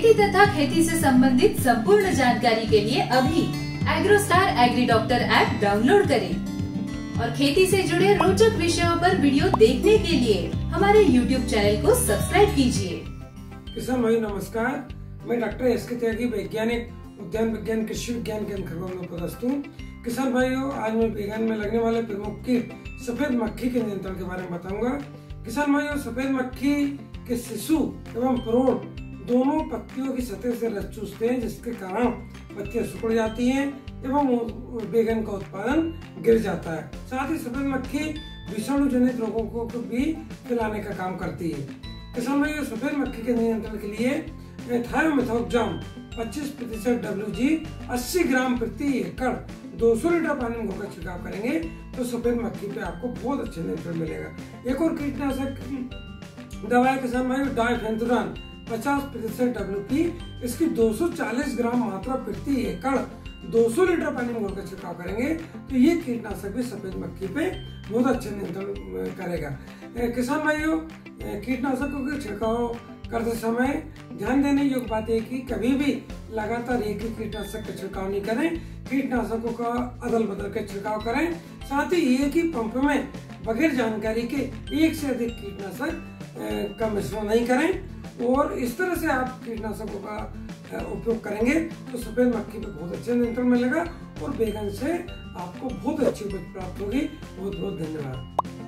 खेती तथा खेती से संबंधित संपूर्ण जानकारी के लिए अभी AgroStar agri doctor app download करें। और खेती से जुड़े रोचक विषयों पर वीडियो देखने के लिए हमारे यूट्यूब चैनल को सब्सक्राइब कीजिए। किसान भाई, नमस्कार। मैं डॉक्टर एस के त्यागी, वैज्ञानिक, उद्यान विज्ञान, कृषि विज्ञान केंद्र खरगोन में पदस्थ हूँ। किसान भाइयों, आज मैं बैगन में लगने वाले प्रमुख कीट सफ़ेद मक्खी के नियंत्रण के बारे में बताऊँगा। किसान भाइयों, सफ़ेद मक्खी के शिशु एवं प्रौढ़ दोनों पत्तियों की सतह से रस चूसते हैं, जिसके कारण पत्तियाँ सुखड़ जाती हैं एवं बैगन का उत्पादन गिर जाता है। साथ ही सफ़ेद मक्खी विषाणु जनित रोगों को भी फैलाने का काम करती है। किसान भाइयों, सफ़ेद मक्खी के नियंत्रण के लिए थायोमेथोक्जाम 25 प्रतिशत डब्ल्यू जी अस्सी ग्राम प्रति एकड़ 200 लीटर पानी में छिड़काव करेंगे तो सफ़ेद मक्खी पे आपको बहुत अच्छे नियंत्रण मिलेगा। एक और कीटनाशक दवाई किसान भाई डाइफेंथुरान 50 प्रतिशत डब्ल्यू इसकी 240 ग्राम मात्रा प्रति एकड़ 200 लीटर पानी में घोलकर छिड़काव करेंगे तो ये कीटनाशक भी सफ़ेद मक्खी पे बहुत अच्छे नियंत्रण करेगा। किसान भाइयों कीटनाशकों के छिड़काव करते समय ध्यान देने योग्य बात है कि कभी भी लगातार एक ही कीटनाशक का छिड़काव नहीं करें, कीटनाशकों का अदल बदल कर छिड़काव करें, साथ ही एक ही पंप में बगैर जानकारी के एक से अधिक कीटनाशक का मिश्रण नहीं करें। और इस तरह से आप कीटनाशकों का उपयोग करेंगे तो सफ़ेद मक्खी पे बहुत अच्छा नियंत्रण मिलेगा और बैगन से आपको बहुत अच्छी उपज प्राप्त होगी। बहुत बहुत धन्यवाद।